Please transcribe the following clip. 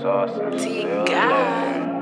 sauce. And still